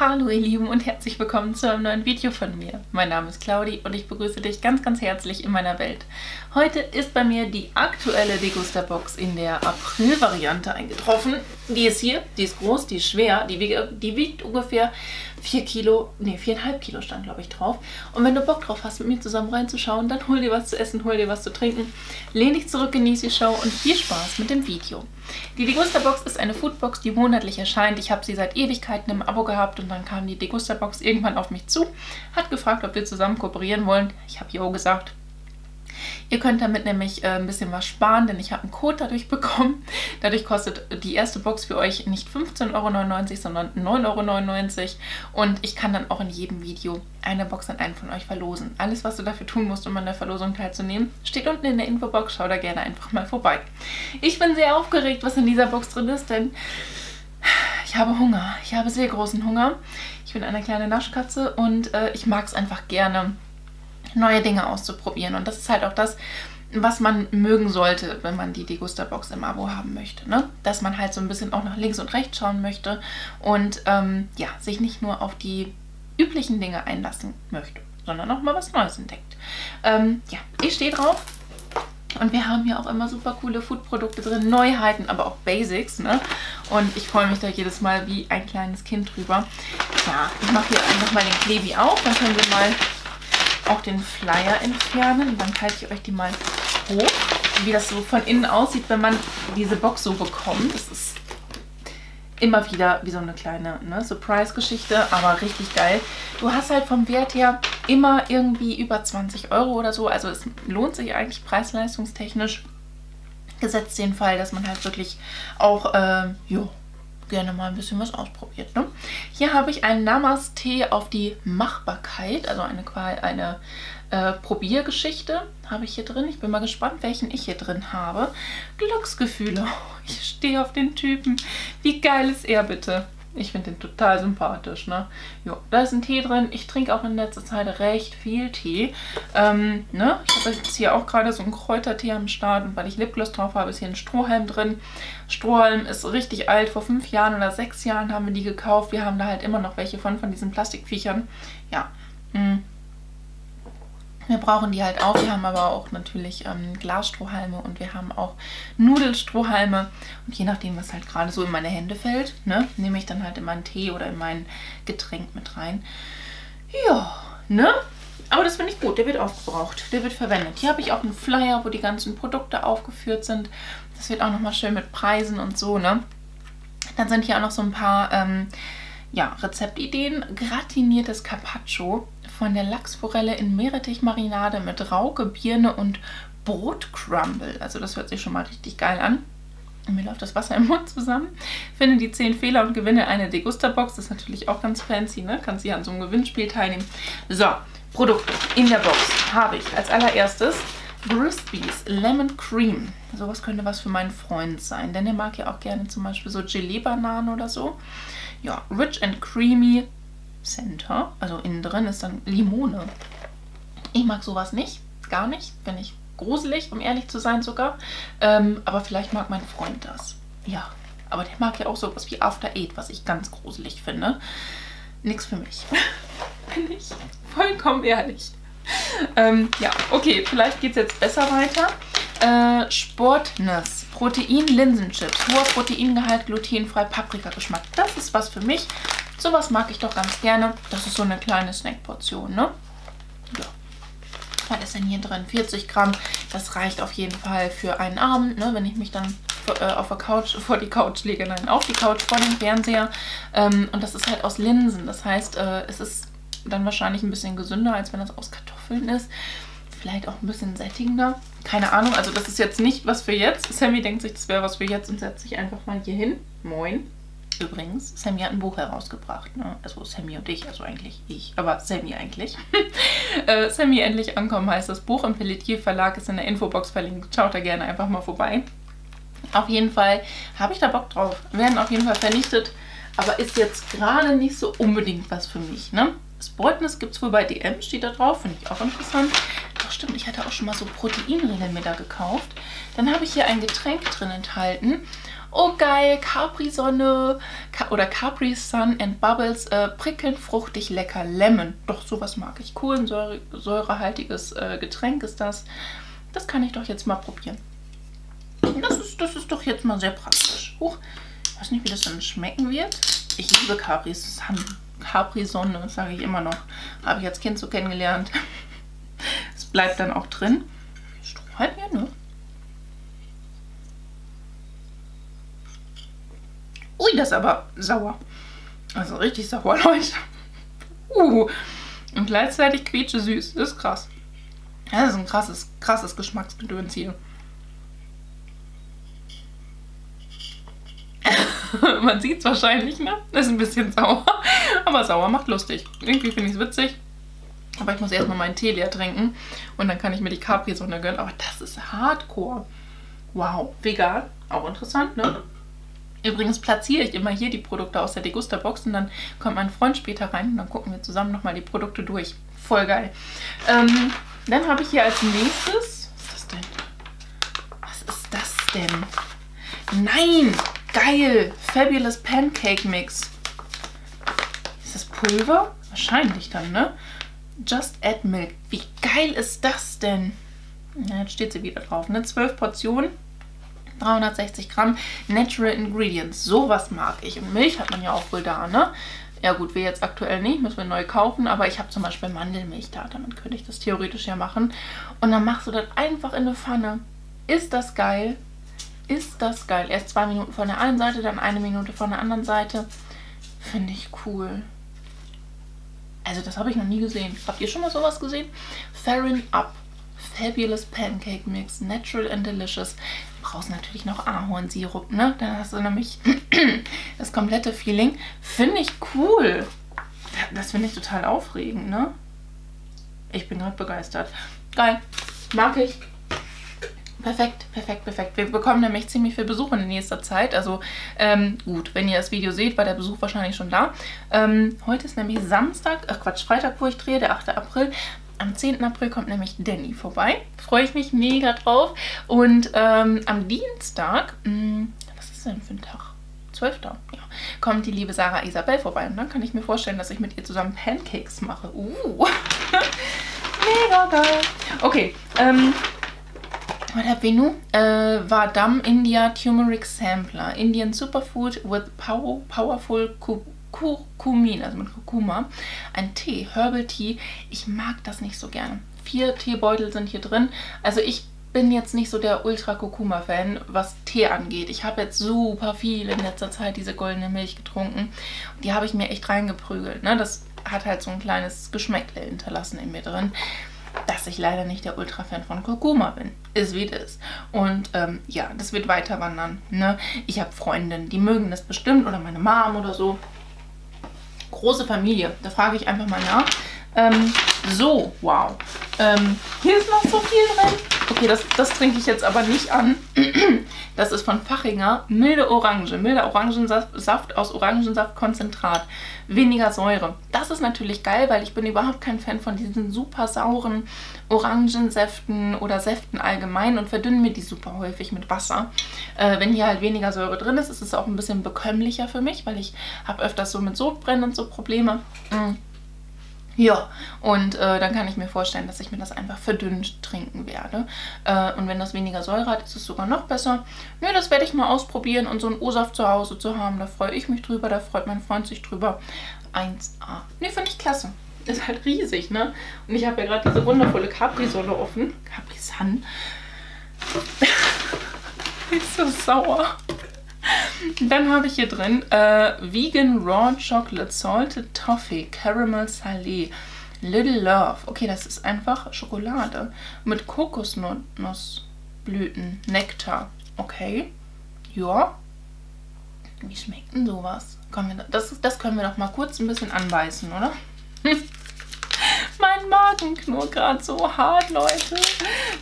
Hallo ihr Lieben und herzlich willkommen zu einem neuen Video von mir. Mein Name ist Claudi und ich begrüße dich ganz ganz herzlich in meiner Welt. Heute ist bei mir die aktuelle Degusta-Box in der April-Variante eingetroffen. Die ist hier, die ist groß, die ist schwer, die wiegt, die wiegt ungefähr 4 Kilo, ne 4,5 Kilo stand glaube ich drauf. Und wenn du Bock drauf hast, mit mir zusammen reinzuschauen, dann hol dir was zu essen, hol dir was zu trinken, lehn dich zurück, genieße die Show und viel Spaß mit dem Video. Die Degusta-Box ist eine Foodbox, die monatlich erscheint. Ich habe sie seit Ewigkeiten im Abo gehabt und dann kam die Degusta-Box irgendwann auf mich zu, hat gefragt, ob wir zusammen kooperieren wollen. Ich habe Jo gesagt, Ihr könnt damit nämlich äh, ein bisschen was sparen, denn ich habe einen Code dadurch bekommen. Dadurch kostet die erste Box für euch nicht 15,99 Euro, sondern 9,99 Euro. Und ich kann dann auch in jedem Video eine Box an einen von euch verlosen. Alles, was du dafür tun musst, um an der Verlosung teilzunehmen, steht unten in der Infobox. Schau da gerne einfach mal vorbei. Ich bin sehr aufgeregt, was in dieser Box drin ist, denn ich habe Hunger. Ich habe sehr großen Hunger. Ich bin eine kleine Naschkatze und äh, ich mag es einfach gerne, neue Dinge auszuprobieren. Und das ist halt auch das, was man mögen sollte, wenn man die Degusta-Box im Abo haben möchte. Ne? Dass man halt so ein bisschen auch nach links und rechts schauen möchte und ähm, ja, sich nicht nur auf die üblichen Dinge einlassen möchte, sondern auch mal was Neues entdeckt. Ähm, ja, ich stehe drauf. Und wir haben hier auch immer super coole Foodprodukte drin, Neuheiten, aber auch Basics. Ne? Und ich freue mich da jedes Mal wie ein kleines Kind drüber. Ja, ich mache hier einfach mal den Klebi auf, dann können wir mal auch den Flyer entfernen. Und dann halte ich euch die mal hoch, wie das so von innen aussieht, wenn man diese Box so bekommt. Das ist immer wieder wie so eine kleine ne, Surprise-Geschichte, aber richtig geil. Du hast halt vom Wert her immer irgendwie über 20 Euro oder so. Also es lohnt sich eigentlich preis-leistungstechnisch. Gesetzt den Fall, dass man halt wirklich auch, äh, jo, gerne mal ein bisschen was ausprobiert. Ne? Hier habe ich einen Namaste auf die Machbarkeit, also eine, eine äh, Probiergeschichte habe ich hier drin. Ich bin mal gespannt, welchen ich hier drin habe. Glücksgefühle. Ich stehe auf den Typen. Wie geil ist er bitte? Ich finde den total sympathisch, ne? Jo, da ist ein Tee drin. Ich trinke auch in letzter Zeit recht viel Tee. Ähm, ne? Ich habe jetzt hier auch gerade so einen Kräutertee am Start und weil ich Lipgloss drauf habe, ist hier ein Strohhalm drin. Strohhalm ist richtig alt. Vor fünf Jahren oder sechs Jahren haben wir die gekauft. Wir haben da halt immer noch welche von, von diesen Plastikviechern. Ja, mh. Wir brauchen die halt auch. Wir haben aber auch natürlich ähm, Glasstrohhalme und wir haben auch Nudelstrohhalme. Und je nachdem, was halt gerade so in meine Hände fällt, ne, nehme ich dann halt in meinen Tee oder in mein Getränk mit rein. Ja, ne? Aber das finde ich gut. Der wird aufgebraucht. Der wird verwendet. Hier habe ich auch einen Flyer, wo die ganzen Produkte aufgeführt sind. Das wird auch nochmal schön mit Preisen und so, ne? Dann sind hier auch noch so ein paar ähm, ja, Rezeptideen. Gratiniertes Carpaccio von der Lachsforelle in Meerrettichmarinade mit Rauke, Birne und Brotcrumble. Also das hört sich schon mal richtig geil an. Mir läuft das Wasser im Mund zusammen. Finde die 10 Fehler und gewinne eine Degusta-Box. Das ist natürlich auch ganz fancy, ne? Kannst hier an so einem Gewinnspiel teilnehmen. So, Produkte in der Box habe ich als allererstes Brispys Lemon Cream. Sowas könnte was für meinen Freund sein, denn er mag ja auch gerne zum Beispiel so Gelee-Bananen oder so. Ja, Rich and Creamy Center, also innen drin ist dann Limone. Ich mag sowas nicht, gar nicht, finde ich gruselig, um ehrlich zu sein sogar. Ähm, aber vielleicht mag mein Freund das. Ja, aber der mag ja auch sowas wie After Eight, was ich ganz gruselig finde. Nix für mich. Bin ich vollkommen ehrlich. Ähm, ja, okay, vielleicht geht es jetzt besser weiter. Äh, Sportnuss, Protein, Linsenchips, hoher Proteingehalt, glutenfrei, Paprikageschmack. Das ist was für mich. Sowas mag ich doch ganz gerne. Das ist so eine kleine Snackportion, ne? Ja. Was ist denn hier drin? 40 Gramm. Das reicht auf jeden Fall für einen Abend, ne? Wenn ich mich dann äh, auf der Couch, vor die Couch lege, nein, auf die Couch vor dem Fernseher. Ähm, und das ist halt aus Linsen. Das heißt, äh, es ist dann wahrscheinlich ein bisschen gesünder, als wenn das aus Kartoffeln ist. Vielleicht auch ein bisschen sättigender. Keine Ahnung, also das ist jetzt nicht was für jetzt. Sammy denkt sich, das wäre was für jetzt und setzt sich einfach mal hier hin. Moin übrigens. Sammy hat ein Buch herausgebracht. Ne? Also Sammy und ich, also eigentlich ich, aber Sammy eigentlich. äh, Sammy endlich ankommen heißt das Buch im Pelletier Verlag, ist in der Infobox verlinkt. Schaut da gerne einfach mal vorbei. Auf jeden Fall habe ich da Bock drauf. Werden auf jeden Fall vernichtet, aber ist jetzt gerade nicht so unbedingt was für mich. Ne? Sportness gibt es wohl bei DM, steht da drauf, finde ich auch interessant. Stimmt, ich hatte auch schon mal so Proteinriegel mir da gekauft. Dann habe ich hier ein Getränk drin enthalten Oh geil, Capri-Sonne oder Capri-Sun and Bubbles, äh, prickelnd, fruchtig, lecker, Lemon. Doch, sowas mag ich. Kohlensäurehaltiges äh, Getränk ist das. Das kann ich doch jetzt mal probieren. Das ist, das ist doch jetzt mal sehr praktisch. Huch, ich weiß nicht, wie das dann schmecken wird. Ich liebe. Capri-Sonne, sage ich immer noch. Habe ich als Kind so kennengelernt. Bleibt dann auch drin. Strohhalm hier, ne? Ui, das ist aber sauer. Also richtig sauer, Leute. Uh. Und gleichzeitig quietsche süß. Das ist krass. Das ist ein krasses, krasses Geschmacksgedöns hier. Man sieht es wahrscheinlich, ne? Das ist ein bisschen sauer. Aber sauer macht lustig. Irgendwie finde ich es witzig. Aber ich muss erstmal meinen Tee leer trinken. Und dann kann ich mir die Capri-Sonne gönnen. Aber das ist Hardcore. Wow. Vegan. Auch interessant, ne? Übrigens platziere ich immer hier die Produkte aus der Degusta-Box und dann kommt mein Freund später rein und dann gucken wir zusammen nochmal die Produkte durch. Voll geil. Ähm, dann habe ich hier als nächstes... Was ist das denn? Was ist das denn? Nein! Geil! Fabulous Pancake Mix. Ist das Pulver? Wahrscheinlich dann, ne? Just add milk. Wie geil ist das denn? Ja, jetzt steht sie wieder drauf, ne? 12 Portionen. 360 Gramm Natural Ingredients. Sowas mag ich. Und Milch hat man ja auch wohl da, ne? Ja gut, wir jetzt aktuell nicht, müssen wir neu kaufen, aber ich habe zum Beispiel Mandelmilch da, damit könnte ich das theoretisch ja machen. Und dann machst du das einfach in eine Pfanne. Ist das geil? Ist das geil? Erst zwei Minuten von der einen Seite, dann eine Minute von der anderen Seite. Finde ich cool. Also das habe ich noch nie gesehen. Habt ihr schon mal sowas gesehen? Farin Up. Fabulous Pancake Mix. Natural and Delicious. Brauchst natürlich noch Ahornsirup, ne? Dann hast du nämlich das komplette Feeling. Finde ich cool. Das finde ich total aufregend, ne? Ich bin gerade begeistert. Geil. Mag ich. Perfekt, perfekt, perfekt. Wir bekommen nämlich ziemlich viel Besuch in nächster Zeit. Also ähm, gut, wenn ihr das Video seht, war der Besuch wahrscheinlich schon da. Ähm, heute ist nämlich Samstag, ach Quatsch, Freitag, wo ich drehe, der 8. April. Am 10. April kommt nämlich Danny vorbei. Freue ich mich mega drauf. Und ähm, am Dienstag, mh, hm, was ist denn für ein Tag? 12. Ja, kommt die liebe Sarah Isabel vorbei. Und dann kann ich mir vorstellen, dass ich mit ihr zusammen Pancakes mache. Uh, mega geil. Okay, ähm, was have we nu? Äh, Vadam India Turmeric Sampler. Indian Superfood with pow powerful Kurkumin, also mit Kurkuma. Ein Tee, Herbal Tea. Ich mag das nicht so gerne. Vier Teebeutel sind hier drin. Also ich bin jetzt nicht so der Ultra-Kurkuma-Fan, was Tee angeht. Ich habe jetzt super viel in letzter Zeit diese goldene Milch getrunken. Die habe ich mir echt reingeprügelt. Ne? Das hat halt so ein kleines Geschmäckle hinterlassen in mir drin dass ich leider nicht der Ultra-Fan von Kurkuma bin. Ist wie das. Und ähm, ja, das wird weiter wandern. Ne? Ich habe Freundinnen, die mögen das bestimmt oder meine Mom oder so. Große Familie, da frage ich einfach mal nach. Ähm, so, wow. Ähm, hier ist noch so viel drin. Okay, das, das trinke ich jetzt aber nicht an. Das ist von Fachinger. Milde Orange. Milder Orangensaft aus Orangensaftkonzentrat. Weniger Säure. Das ist natürlich geil, weil ich bin überhaupt kein Fan von diesen super sauren Orangensäften oder Säften allgemein und verdünne mir die super häufig mit Wasser. Äh, wenn hier halt weniger Säure drin ist, ist es auch ein bisschen bekömmlicher für mich, weil ich habe öfters so mit Sodbrennen und so Probleme. Mm. Ja, und äh, dann kann ich mir vorstellen, dass ich mir das einfach verdünnt trinken werde. Äh, und wenn das weniger Säure hat, ist es sogar noch besser. Nö, das werde ich mal ausprobieren und so einen O-Saft zu Hause zu haben, da freue ich mich drüber, da freut mein Freund sich drüber. 1A. Ne, finde ich klasse. Ist halt riesig, ne? Und ich habe ja gerade diese wundervolle Capri-Sonne offen. Capri-Sun. ist so sauer. Dann habe ich hier drin äh, Vegan Raw Chocolate Salted Toffee Caramel Salé Little Love. Okay, das ist einfach Schokolade mit Kokosnussblüten, Nektar. Okay, ja. Wie schmeckt denn sowas? Wir, das, das können wir doch mal kurz ein bisschen anbeißen, oder? Magen knurrt gerade so hart, Leute.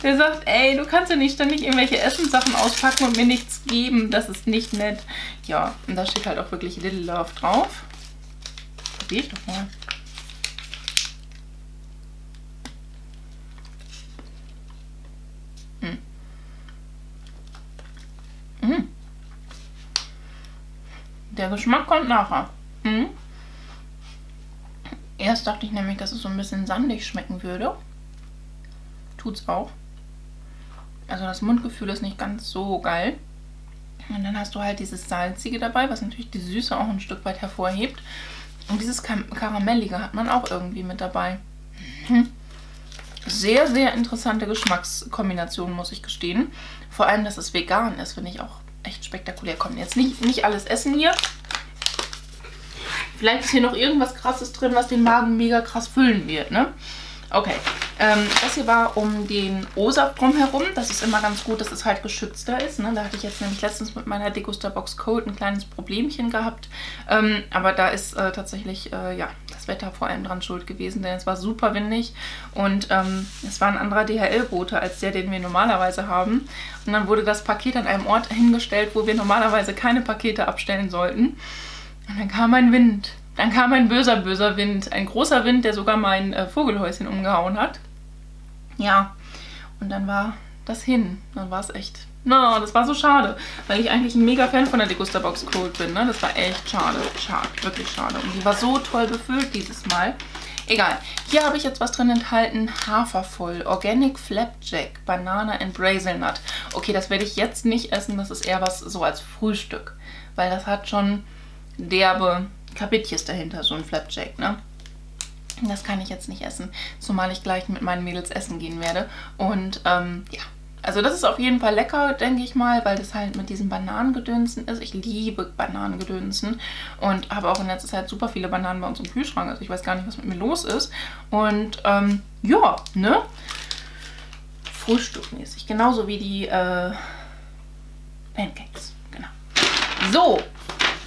Der sagt, ey, du kannst ja nicht ständig irgendwelche Essenssachen auspacken und mir nichts geben. Das ist nicht nett. Ja, und da steht halt auch wirklich Little Love drauf. Probier ich doch mal. Hm. Hm. Der Geschmack kommt nachher. Mhm. Erst dachte ich nämlich, dass es so ein bisschen sandig schmecken würde. Tut's auch. Also das Mundgefühl ist nicht ganz so geil. Und dann hast du halt dieses Salzige dabei, was natürlich die Süße auch ein Stück weit hervorhebt. Und dieses Karamellige hat man auch irgendwie mit dabei. Mhm. Sehr, sehr interessante Geschmackskombination, muss ich gestehen. Vor allem, dass es vegan ist, finde ich auch echt spektakulär. Komm, jetzt nicht, nicht alles essen hier. Vielleicht ist hier noch irgendwas krasses drin, was den Magen mega krass füllen wird, ne? Okay, ähm, das hier war um den O-Saft drumherum. Das ist immer ganz gut, dass es halt geschützter ist. Ne? Da hatte ich jetzt nämlich letztens mit meiner Degusta-Box Cold ein kleines Problemchen gehabt. Ähm, aber da ist äh, tatsächlich äh, ja, das Wetter vor allem dran schuld gewesen, denn es war super windig und ähm, es war ein anderer DHL-Bote als der, den wir normalerweise haben. Und dann wurde das Paket an einem Ort hingestellt, wo wir normalerweise keine Pakete abstellen sollten. Und dann kam ein Wind. Dann kam ein böser, böser Wind. Ein großer Wind, der sogar mein äh, Vogelhäuschen umgehauen hat. Ja, und dann war das hin. Dann war es echt... No, das war so schade, weil ich eigentlich ein mega Fan von der Degusta Box Cold bin. Ne? Das war echt schade, schade, wirklich schade. Und die war so toll befüllt dieses Mal. Egal. Hier habe ich jetzt was drin enthalten. Hafervoll, Organic Flapjack, Banana and Brazelnut. Okay, das werde ich jetzt nicht essen. Das ist eher was so als Frühstück. Weil das hat schon derbe Kabitjes dahinter, so ein Flapjack, ne? Das kann ich jetzt nicht essen, zumal ich gleich mit meinen Mädels essen gehen werde. Und ähm, ja, also das ist auf jeden Fall lecker, denke ich mal, weil das halt mit diesen Bananengedönsen ist. Ich liebe Bananengedönsen und habe auch in letzter Zeit super viele Bananen bei uns im Kühlschrank. Also ich weiß gar nicht, was mit mir los ist. Und ähm, ja, ne? Frühstückmäßig. Genauso wie die äh, Pancakes. Genau. So,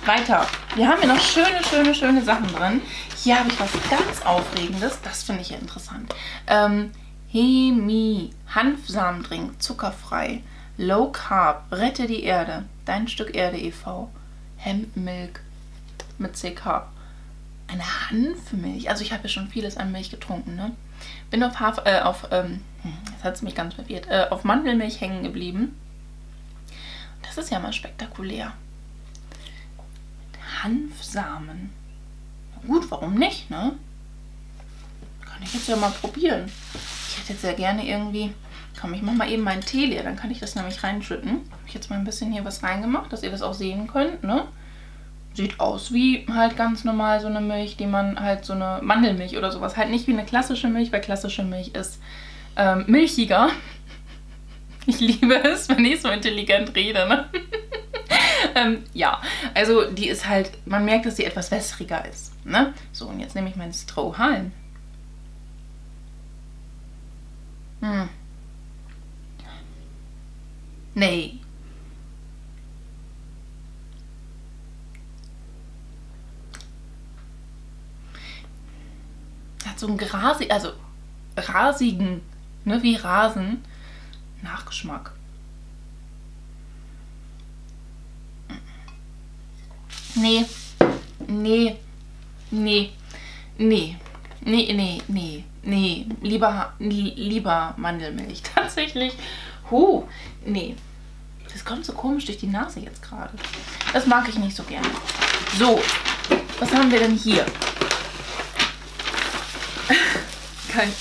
weiter. Wir haben hier noch schöne, schöne, schöne Sachen drin. Hier habe ich was ganz Aufregendes. Das finde ich ja interessant. Ähm, Hemi, Hanfsamendrink, zuckerfrei, Low Carb, Rette die Erde, Dein Stück Erde e.V., Hemdmilk mit CK. Eine Hanfmilch. Also ich habe ja schon vieles an Milch getrunken, ne? Bin auf Haf äh, auf, ähm, hm, jetzt hat es mich ganz verwirrt, äh, auf Mandelmilch hängen geblieben. Das ist ja mal spektakulär. Hanfsamen. Gut, warum nicht, ne? Kann ich jetzt ja mal probieren. Ich hätte jetzt sehr gerne irgendwie... Komm, ich mache mal eben meinen Tee leer, dann kann ich das nämlich reinschütten. Habe ich jetzt mal ein bisschen hier was reingemacht, dass ihr das auch sehen könnt, ne? Sieht aus wie halt ganz normal so eine Milch, die man halt so eine Mandelmilch oder sowas. Halt nicht wie eine klassische Milch, weil klassische Milch ist ähm, milchiger. Ich liebe es, wenn ich so intelligent rede, ne? ähm, ja, also die ist halt, man merkt, dass sie etwas wässriger ist. Ne? So, und jetzt nehme ich meinen Strohhalm. Hm. Nee. Hat so einen grasig, also rasigen, ne, wie Rasen, Nachgeschmack. Nee, nee, nee, nee, nee, nee, nee, nee, lieber, lieber Mandelmilch. Tatsächlich, huh, nee. Das kommt so komisch durch die Nase jetzt gerade. Das mag ich nicht so gerne. So, was haben wir denn hier? Kein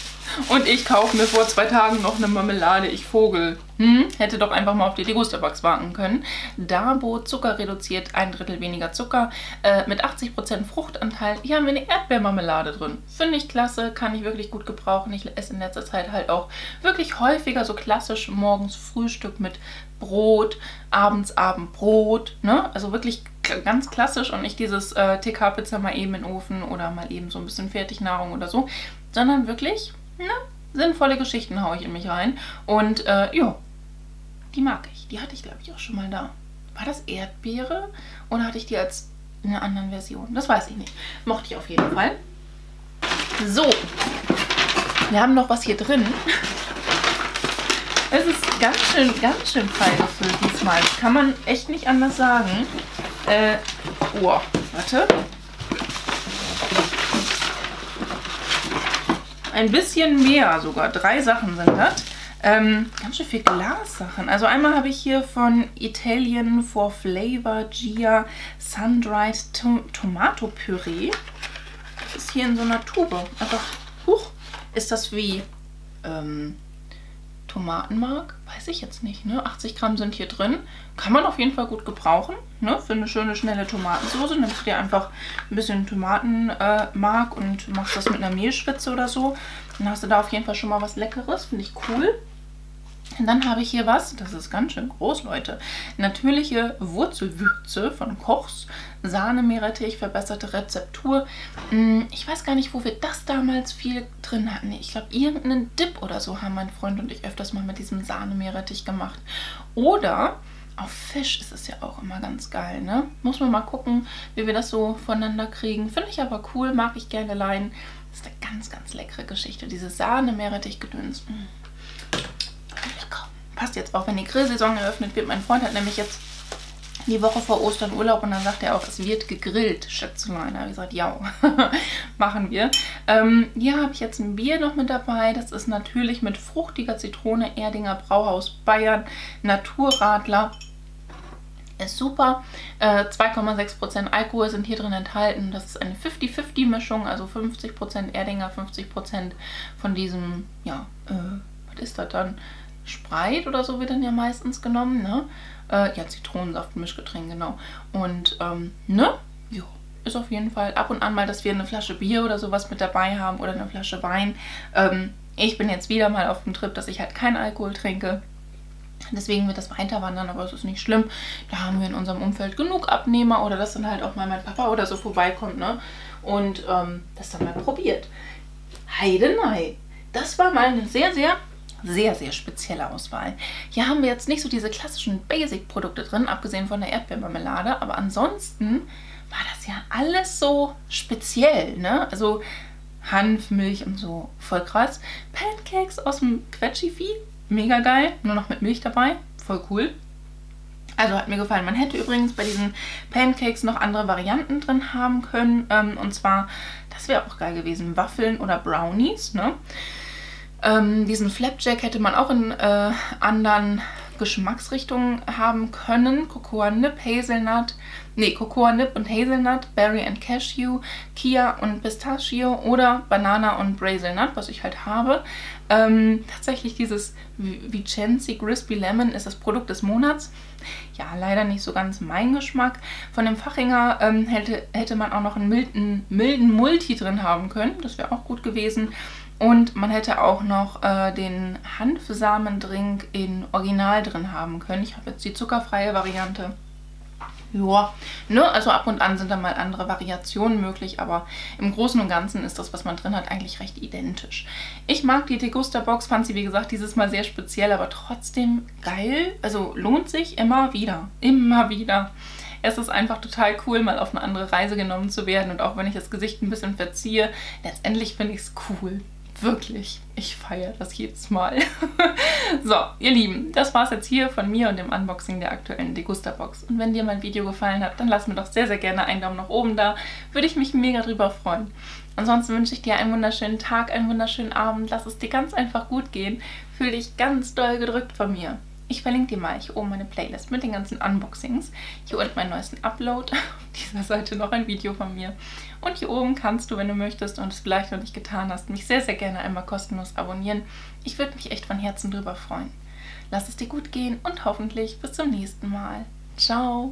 und ich kaufe mir vor zwei Tagen noch eine Marmelade, ich Vogel. Hm? Hätte doch einfach mal auf die Degustabox warten können. Dabo Zucker reduziert, ein Drittel weniger Zucker, äh, mit 80% Fruchtanteil. Hier haben wir eine Erdbeermarmelade drin. Finde ich klasse, kann ich wirklich gut gebrauchen. Ich esse in letzter Zeit halt auch wirklich häufiger so klassisch morgens Frühstück mit Brot, abends Abendbrot. Ne? Also wirklich ganz klassisch und nicht dieses äh, TK-Pizza mal eben in den Ofen oder mal eben so ein bisschen Fertignahrung oder so, sondern wirklich na, sinnvolle Geschichten haue ich in mich rein. Und äh, ja, die mag ich. Die hatte ich, glaube ich, auch schon mal da. War das Erdbeere oder hatte ich die als in einer anderen Version? Das weiß ich nicht. Mochte ich auf jeden Fall. So, wir haben noch was hier drin. Es ist ganz schön, ganz schön fein gefüllt diesmal. Das kann man echt nicht anders sagen. Äh, oh, warte. Ein bisschen mehr sogar. Drei Sachen sind das. Ähm, ganz schön viel Glassachen. Also einmal habe ich hier von Italian for Flavor Gia Sun-Dried Tom Tomato Püree. Das ist hier in so einer Tube. Einfach, huch, ist das wie ähm, Tomatenmark? Weiß ich jetzt nicht. Ne? 80 Gramm sind hier drin. Kann man auf jeden Fall gut gebrauchen. Ne? Für eine schöne, schnelle Tomatensoße nimmst du dir einfach ein bisschen Tomatenmark äh, und machst das mit einer Mehlschwitze oder so. Dann hast du da auf jeden Fall schon mal was Leckeres. Finde ich cool. Und dann habe ich hier was, das ist ganz schön groß, Leute. Natürliche Wurzelwürze von Kochs, Sahne, Meerrettich, verbesserte Rezeptur. Hm, ich weiß gar nicht, wo wir das damals viel drin hatten. Ich glaube, irgendeinen Dip oder so haben mein Freund und ich öfters mal mit diesem Sahne, Meerrettich gemacht. Oder auf Fisch ist es ja auch immer ganz geil, ne? Muss man mal gucken, wie wir das so voneinander kriegen. Finde ich aber cool, mag ich gerne leihen. Das ist eine ganz, ganz leckere Geschichte. Diese Sahne, Meerrettich, Gedöns. Mmh passt jetzt auch, wenn die Grillsaison eröffnet wird. Mein Freund hat nämlich jetzt die Woche vor Ostern Urlaub und dann sagt er auch, es wird gegrillt, Schätzelein. Da habe ich gesagt, ja, machen wir. Ähm, hier habe ich jetzt ein Bier noch mit dabei. Das ist natürlich mit fruchtiger Zitrone, Erdinger Brauhaus Bayern, Naturradler. Ist super. Äh, 2,6% Alkohol sind hier drin enthalten. Das ist eine 50-50 Mischung, also 50% Erdinger, 50% von diesem, ja, äh, was ist das dann? Spreit oder so wird dann ja meistens genommen, ne? Äh, ja, Zitronensaft, Mischgetränk, genau. Und, ähm, ne? Jo, ist auf jeden Fall ab und an mal, dass wir eine Flasche Bier oder sowas mit dabei haben oder eine Flasche Wein. Ähm, ich bin jetzt wieder mal auf dem Trip, dass ich halt keinen Alkohol trinke. Deswegen wird das weiterwandern, aber es ist nicht schlimm. Da haben wir in unserem Umfeld genug Abnehmer oder dass dann halt auch mal mein Papa oder so vorbeikommt, ne? Und ähm, das dann mal probiert. Heidenei. Das war mal eine sehr, sehr sehr, sehr spezielle Auswahl. Hier haben wir jetzt nicht so diese klassischen Basic-Produkte drin, abgesehen von der Erdbeermarmelade, aber ansonsten war das ja alles so speziell, ne? Also Hanf, Milch und so, voll krass. Pancakes aus dem Quetschi-Vieh, mega geil, nur noch mit Milch dabei, voll cool. Also hat mir gefallen. Man hätte übrigens bei diesen Pancakes noch andere Varianten drin haben können. Ähm, und zwar, das wäre auch geil gewesen, Waffeln oder Brownies, ne? Ähm, diesen Flapjack hätte man auch in äh, anderen Geschmacksrichtungen haben können. Cocoa Nip, Hazelnut, nee, Cocoa Nip und Hazelnut, Berry and Cashew, Kia und Pistachio oder Banana und Brazelnut, was ich halt habe. Ähm, tatsächlich dieses Vicenzi Crispy Lemon ist das Produkt des Monats. Ja, leider nicht so ganz mein Geschmack. Von dem Fachinger ähm, hätte, hätte man auch noch einen milden, milden Multi drin haben können. Das wäre auch gut gewesen. Und man hätte auch noch äh, den Hanfsamendrink in Original drin haben können. Ich habe jetzt die zuckerfreie Variante. Ja, ne, also ab und an sind da mal andere Variationen möglich, aber im Großen und Ganzen ist das, was man drin hat, eigentlich recht identisch. Ich mag die Degusta-Box, fand sie wie gesagt dieses Mal sehr speziell, aber trotzdem geil. Also lohnt sich immer wieder, immer wieder. Es ist einfach total cool, mal auf eine andere Reise genommen zu werden und auch wenn ich das Gesicht ein bisschen verziehe, letztendlich finde ich es cool. Wirklich, ich feiere das jedes Mal. so, ihr Lieben, das war es jetzt hier von mir und dem Unboxing der aktuellen Degusta-Box. Und wenn dir mein Video gefallen hat, dann lass mir doch sehr, sehr gerne einen Daumen nach oben da. Würde ich mich mega drüber freuen. Ansonsten wünsche ich dir einen wunderschönen Tag, einen wunderschönen Abend. Lass es dir ganz einfach gut gehen. Fühl dich ganz doll gedrückt von mir. Ich verlinke dir mal hier oben meine Playlist mit den ganzen Unboxings. Hier unten meinen neuesten Upload. Auf dieser Seite noch ein Video von mir. Und hier oben kannst du, wenn du möchtest und es vielleicht noch nicht getan hast, mich sehr, sehr gerne einmal kostenlos abonnieren. Ich würde mich echt von Herzen drüber freuen. Lass es dir gut gehen und hoffentlich bis zum nächsten Mal. Ciao!